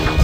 you